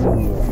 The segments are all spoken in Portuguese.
Música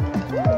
Woo!